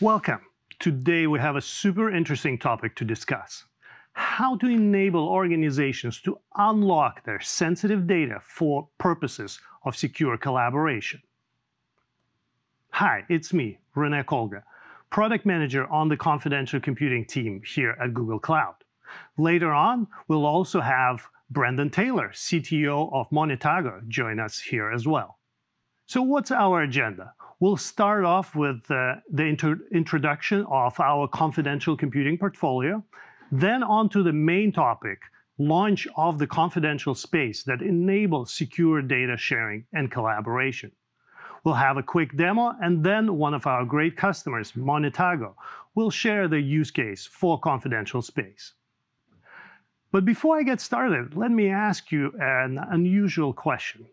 Welcome. Today we have a super interesting topic to discuss. How to enable organizations to unlock their sensitive data for purposes of secure collaboration. Hi, it's me, Rene Kolga, product manager on the confidential computing team here at Google Cloud. Later on, we'll also have Brendan Taylor, CTO of Monetago, join us here as well. So what's our agenda? We'll start off with uh, the intro introduction of our confidential computing portfolio, then on to the main topic, launch of the confidential space that enables secure data sharing and collaboration. We'll have a quick demo, and then one of our great customers, Monetago, will share the use case for confidential space. But before I get started, let me ask you an unusual question.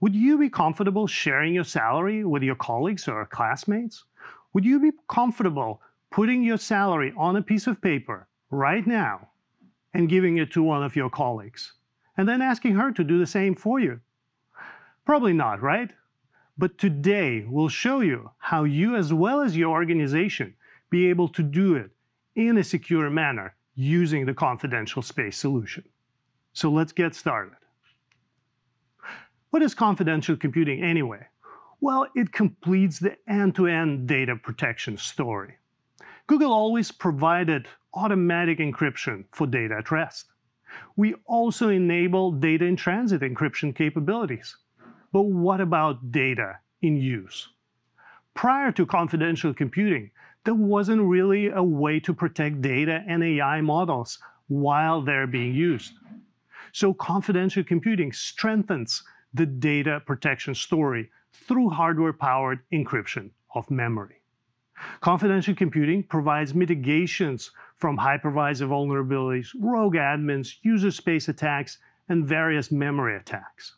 Would you be comfortable sharing your salary with your colleagues or classmates? Would you be comfortable putting your salary on a piece of paper right now and giving it to one of your colleagues and then asking her to do the same for you? Probably not, right? But today we'll show you how you as well as your organization be able to do it in a secure manner using the confidential space solution. So let's get started. What is confidential computing anyway? Well, it completes the end-to-end data protection story. Google always provided automatic encryption for data at rest. We also enable data in transit encryption capabilities. But what about data in use? Prior to confidential computing, there wasn't really a way to protect data and AI models while they're being used. So confidential computing strengthens the data protection story through hardware-powered encryption of memory. Confidential computing provides mitigations from hypervisor vulnerabilities, rogue admins, user space attacks, and various memory attacks.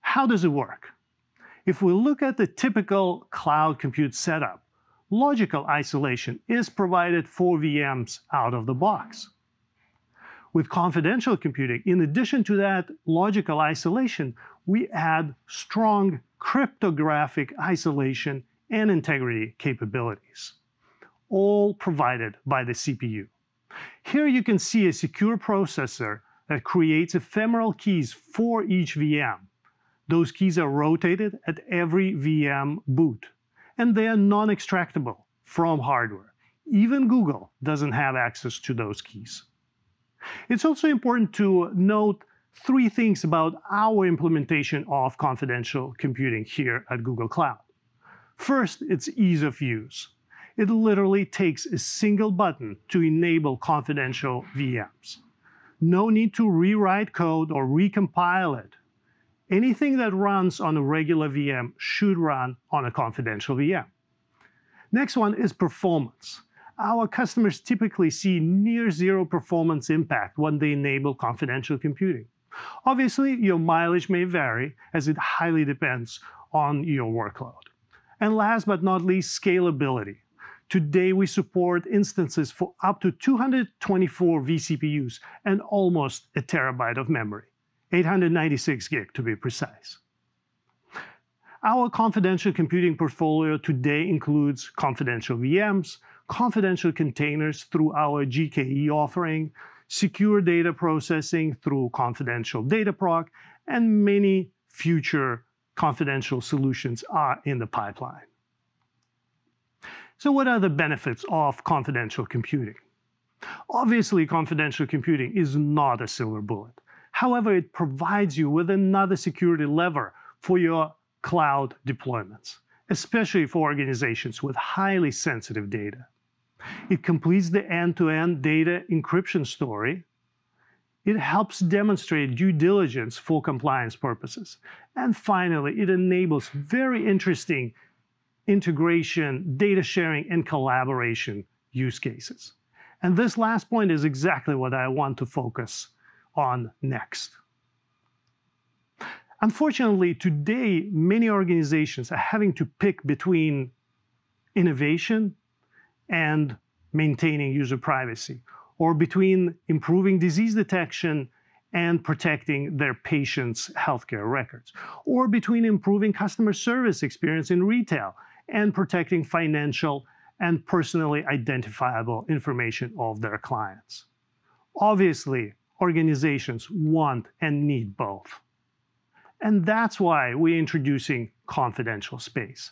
How does it work? If we look at the typical cloud compute setup, logical isolation is provided for VMs out of the box. With confidential computing, in addition to that logical isolation, we add strong cryptographic isolation and integrity capabilities, all provided by the CPU. Here you can see a secure processor that creates ephemeral keys for each VM. Those keys are rotated at every VM boot, and they are non-extractable from hardware. Even Google doesn't have access to those keys. It's also important to note three things about our implementation of confidential computing here at Google Cloud. First, it's ease of use. It literally takes a single button to enable confidential VMs. No need to rewrite code or recompile it. Anything that runs on a regular VM should run on a confidential VM. Next one is performance our customers typically see near zero performance impact when they enable confidential computing. Obviously, your mileage may vary as it highly depends on your workload. And last but not least, scalability. Today, we support instances for up to 224 vCPUs and almost a terabyte of memory, 896 gig to be precise. Our confidential computing portfolio today includes confidential VMs, confidential containers through our GKE offering, secure data processing through confidential Dataproc, and many future confidential solutions are in the pipeline. So what are the benefits of confidential computing? Obviously, confidential computing is not a silver bullet. However, it provides you with another security lever for your cloud deployments, especially for organizations with highly sensitive data. It completes the end-to-end data encryption story. It helps demonstrate due diligence for compliance purposes. And finally, it enables very interesting integration, data sharing, and collaboration use cases. And this last point is exactly what I want to focus on next. Unfortunately, today, many organizations are having to pick between innovation and maintaining user privacy, or between improving disease detection and protecting their patients' healthcare records, or between improving customer service experience in retail and protecting financial and personally identifiable information of their clients. Obviously, organizations want and need both. And that's why we're introducing confidential space,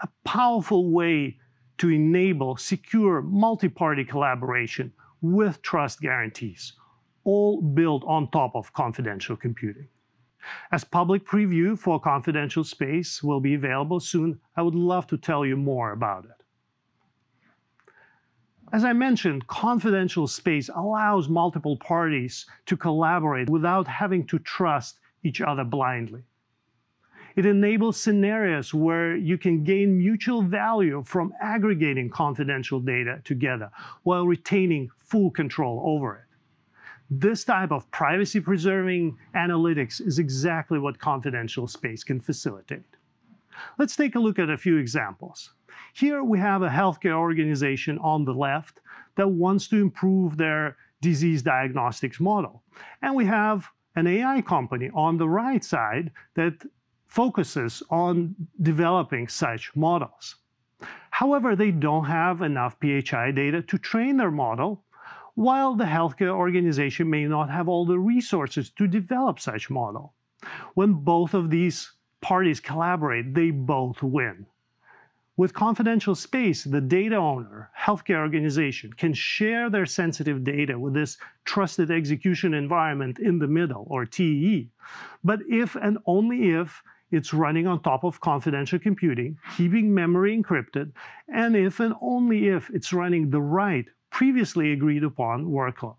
a powerful way to enable secure multi-party collaboration with trust guarantees, all built on top of confidential computing. As public preview for confidential space will be available soon, I would love to tell you more about it. As I mentioned, confidential space allows multiple parties to collaborate without having to trust each other blindly. It enables scenarios where you can gain mutual value from aggregating confidential data together while retaining full control over it. This type of privacy-preserving analytics is exactly what confidential space can facilitate. Let's take a look at a few examples. Here we have a healthcare organization on the left that wants to improve their disease diagnostics model. And we have an AI company on the right side that focuses on developing such models. However, they don't have enough PHI data to train their model, while the healthcare organization may not have all the resources to develop such model. When both of these parties collaborate, they both win. With confidential space, the data owner, healthcare organization, can share their sensitive data with this trusted execution environment in the middle, or TE. But if and only if it's running on top of confidential computing, keeping memory encrypted, and if and only if it's running the right, previously agreed upon workload.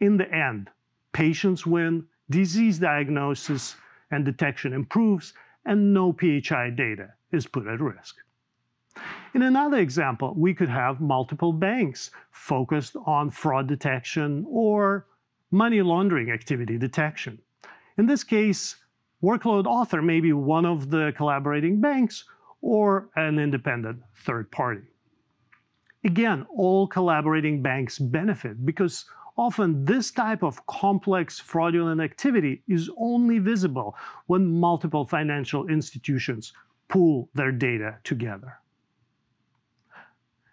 In the end, patients win, disease diagnosis and detection improves, and no PHI data is put at risk. In another example, we could have multiple banks focused on fraud detection or money laundering activity detection. In this case, workload author may be one of the collaborating banks or an independent third party. Again, all collaborating banks benefit because often this type of complex fraudulent activity is only visible when multiple financial institutions pool their data together.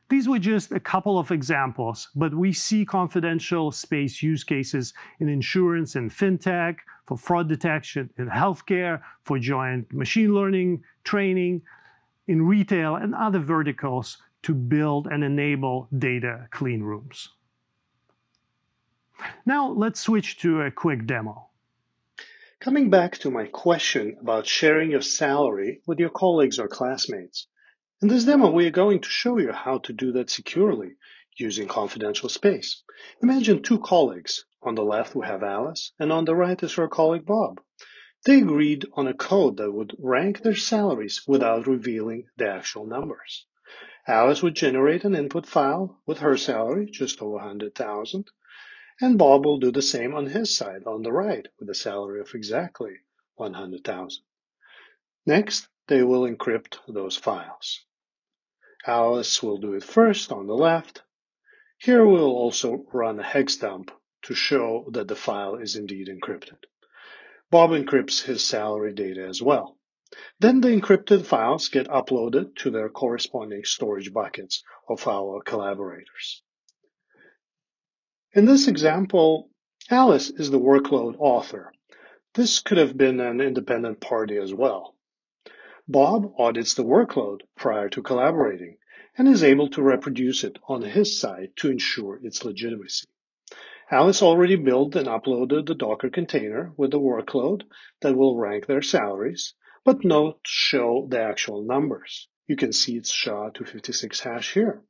These were just a couple of examples, but we see confidential space use cases in insurance and fintech, for fraud detection, in healthcare, for joint machine learning training, in retail and other verticals to build and enable data clean rooms. Now let's switch to a quick demo. Coming back to my question about sharing your salary with your colleagues or classmates. In this demo, we are going to show you how to do that securely using confidential space. Imagine two colleagues. On the left, we have Alice, and on the right is her colleague Bob. They agreed on a code that would rank their salaries without revealing the actual numbers. Alice would generate an input file with her salary, just over 100,000, and Bob will do the same on his side on the right with a salary of exactly 100,000. Next, they will encrypt those files. Alice will do it first on the left. Here we'll also run a hex dump to show that the file is indeed encrypted. Bob encrypts his salary data as well. Then the encrypted files get uploaded to their corresponding storage buckets of our collaborators. In this example, Alice is the workload author. This could have been an independent party as well. Bob audits the workload prior to collaborating and is able to reproduce it on his side to ensure its legitimacy. Alice already built and uploaded the Docker container with the workload that will rank their salaries, but not show the actual numbers. You can see its SHA-256 hash here.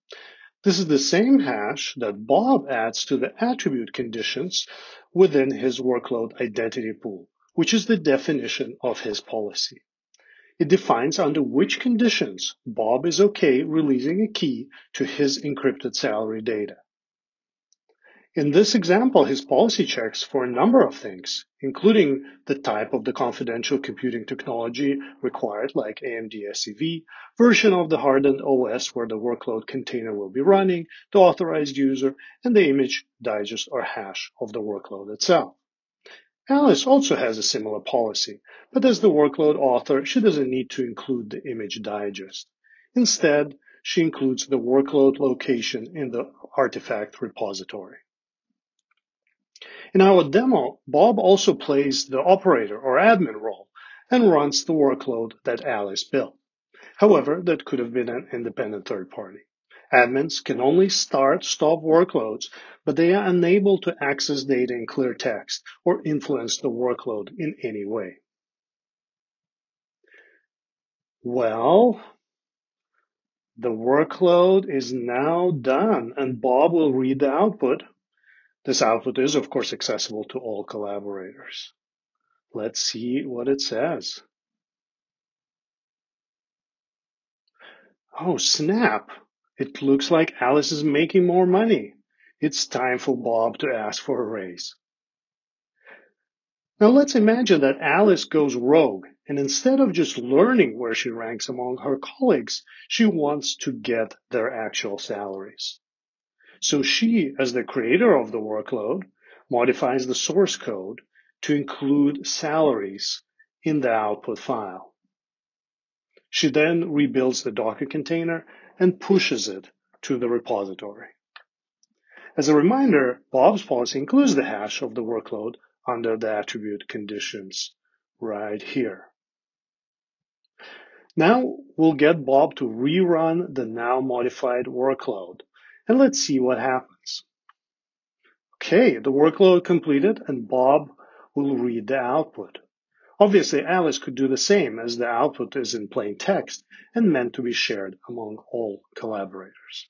This is the same hash that Bob adds to the attribute conditions within his workload identity pool, which is the definition of his policy. It defines under which conditions Bob is okay releasing a key to his encrypted salary data. In this example, his policy checks for a number of things, including the type of the confidential computing technology required, like AMD SEV, version of the hardened OS where the workload container will be running, the authorized user, and the image, digest, or hash of the workload itself. Alice also has a similar policy, but as the workload author, she doesn't need to include the image digest. Instead, she includes the workload location in the artifact repository. In our demo, Bob also plays the operator or admin role and runs the workload that Alice built. However, that could have been an independent third party. Admins can only start, stop workloads, but they are unable to access data in clear text or influence the workload in any way. Well, the workload is now done and Bob will read the output. This output is, of course, accessible to all collaborators. Let's see what it says. Oh, snap. It looks like Alice is making more money. It's time for Bob to ask for a raise. Now let's imagine that Alice goes rogue and instead of just learning where she ranks among her colleagues, she wants to get their actual salaries. So she, as the creator of the workload, modifies the source code to include salaries in the output file. She then rebuilds the Docker container and pushes it to the repository. As a reminder, Bob's policy includes the hash of the workload under the attribute conditions right here. Now we'll get Bob to rerun the now modified workload and let's see what happens. Okay, the workload completed and Bob will read the output. Obviously, Alice could do the same as the output is in plain text and meant to be shared among all collaborators.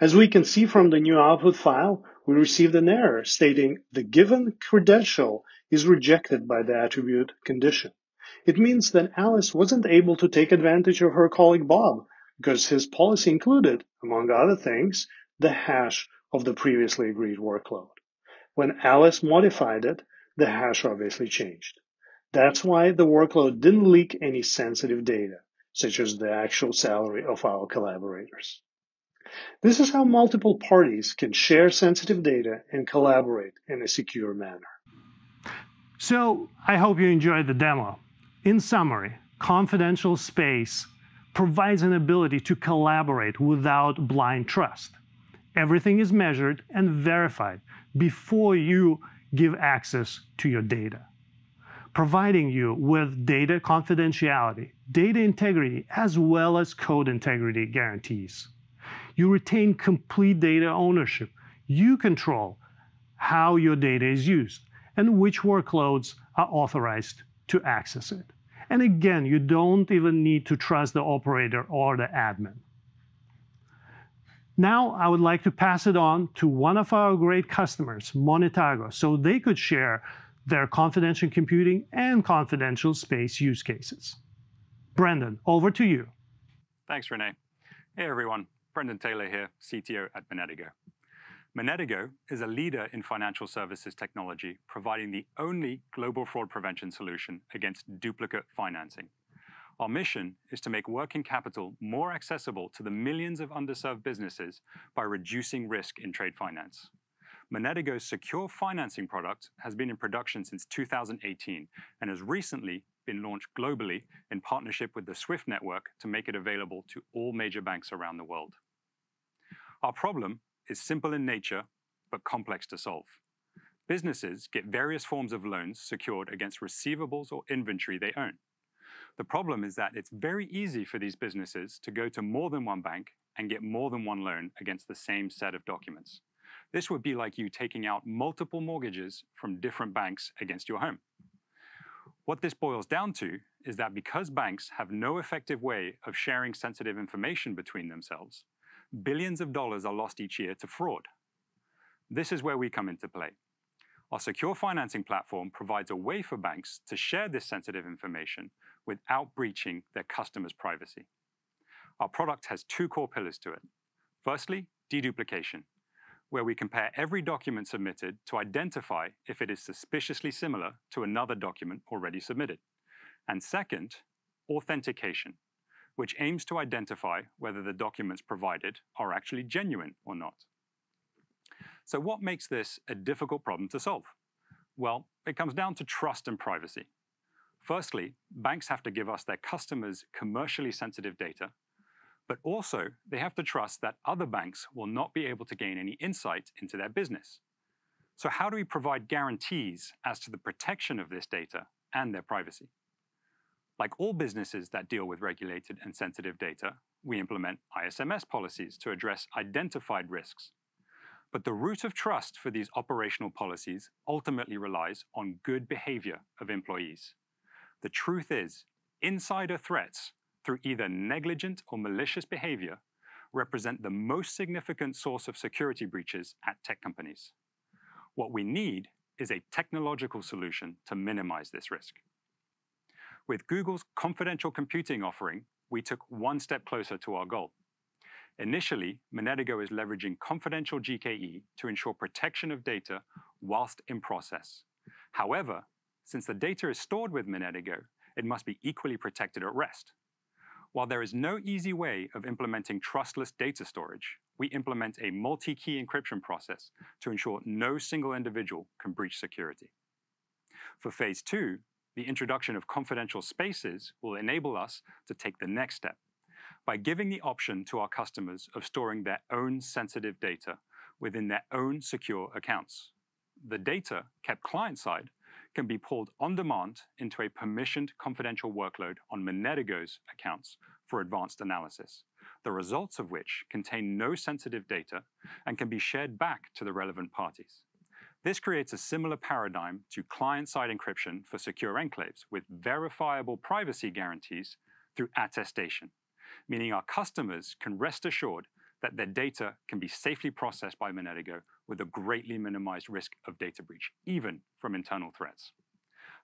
As we can see from the new output file, we received an error stating the given credential is rejected by the attribute condition. It means that Alice wasn't able to take advantage of her colleague Bob because his policy included, among other things, the hash of the previously agreed workload. When Alice modified it, the hash obviously changed. That's why the workload didn't leak any sensitive data, such as the actual salary of our collaborators. This is how multiple parties can share sensitive data and collaborate in a secure manner. So I hope you enjoyed the demo. In summary, confidential space provides an ability to collaborate without blind trust. Everything is measured and verified before you give access to your data providing you with data confidentiality, data integrity, as well as code integrity guarantees. You retain complete data ownership. You control how your data is used and which workloads are authorized to access it. And again, you don't even need to trust the operator or the admin. Now, I would like to pass it on to one of our great customers, Monetago, so they could share their confidential computing and confidential space use cases. Brendan, over to you. Thanks, Rene. Hey, everyone. Brendan Taylor here, CTO at Monetago. Monetago is a leader in financial services technology, providing the only global fraud prevention solution against duplicate financing. Our mission is to make working capital more accessible to the millions of underserved businesses by reducing risk in trade finance. Monetago's secure financing product has been in production since 2018 and has recently been launched globally in partnership with the SWIFT network to make it available to all major banks around the world. Our problem is simple in nature, but complex to solve. Businesses get various forms of loans secured against receivables or inventory they own. The problem is that it's very easy for these businesses to go to more than one bank and get more than one loan against the same set of documents. This would be like you taking out multiple mortgages from different banks against your home. What this boils down to is that because banks have no effective way of sharing sensitive information between themselves, billions of dollars are lost each year to fraud. This is where we come into play. Our secure financing platform provides a way for banks to share this sensitive information without breaching their customers' privacy. Our product has two core pillars to it. Firstly, deduplication, where we compare every document submitted to identify if it is suspiciously similar to another document already submitted. And second, authentication, which aims to identify whether the documents provided are actually genuine or not. So what makes this a difficult problem to solve? Well, it comes down to trust and privacy. Firstly, banks have to give us their customers commercially sensitive data, but also they have to trust that other banks will not be able to gain any insight into their business. So how do we provide guarantees as to the protection of this data and their privacy? Like all businesses that deal with regulated and sensitive data, we implement ISMS policies to address identified risks. But the root of trust for these operational policies ultimately relies on good behavior of employees. The truth is, insider threats through either negligent or malicious behavior represent the most significant source of security breaches at tech companies. What we need is a technological solution to minimize this risk. With Google's confidential computing offering, we took one step closer to our goal. Initially, Monetago is leveraging confidential GKE to ensure protection of data whilst in process. However, since the data is stored with Monetago, it must be equally protected at rest. While there is no easy way of implementing trustless data storage, we implement a multi-key encryption process to ensure no single individual can breach security. For phase two, the introduction of confidential spaces will enable us to take the next step by giving the option to our customers of storing their own sensitive data within their own secure accounts. The data, kept client-side, can be pulled on demand into a permissioned confidential workload on Monetago's accounts for advanced analysis the results of which contain no sensitive data and can be shared back to the relevant parties. This creates a similar paradigm to client-side encryption for secure enclaves with verifiable privacy guarantees through attestation, meaning our customers can rest assured that their data can be safely processed by Monetago with a greatly minimized risk of data breach, even from internal threats.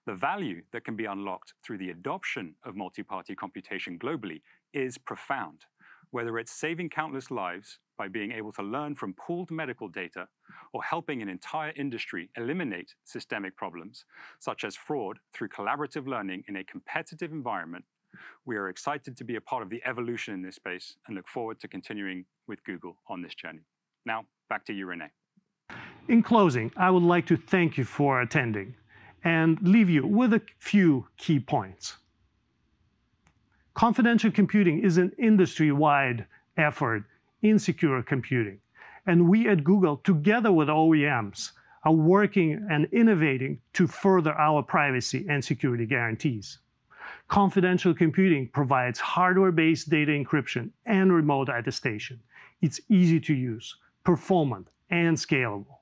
The value that can be unlocked through the adoption of multi-party computation globally is profound, whether it's saving countless lives by being able to learn from pooled medical data or helping an entire industry eliminate systemic problems, such as fraud through collaborative learning in a competitive environment, we are excited to be a part of the evolution in this space and look forward to continuing with Google on this journey. Now, back to you, Rene. In closing, I would like to thank you for attending and leave you with a few key points. Confidential computing is an industry-wide effort in secure computing. And we at Google, together with OEMs, are working and innovating to further our privacy and security guarantees. Confidential computing provides hardware-based data encryption and remote attestation. It's easy to use, performant, and scalable.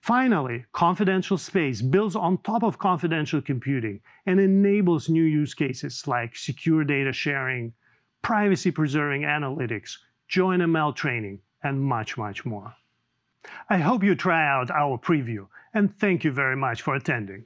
Finally, confidential space builds on top of confidential computing and enables new use cases like secure data sharing, privacy-preserving analytics, joint ML training, and much, much more. I hope you try out our preview, and thank you very much for attending.